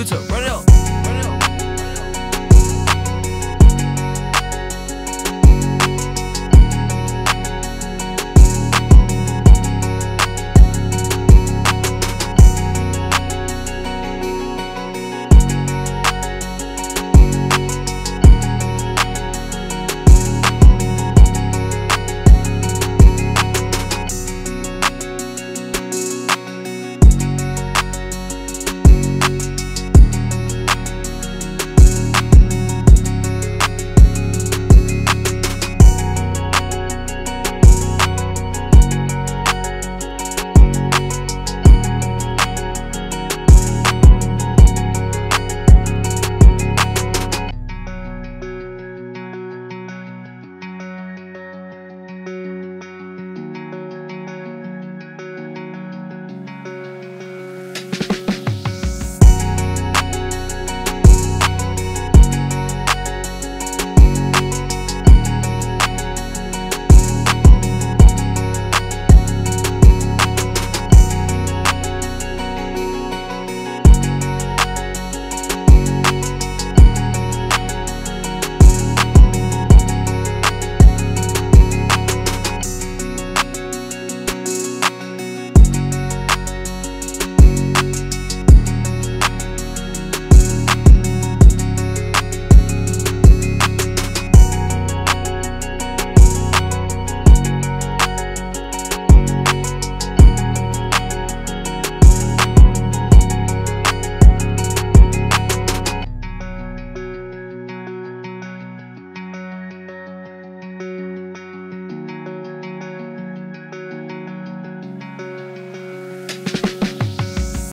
YouTube, run it up.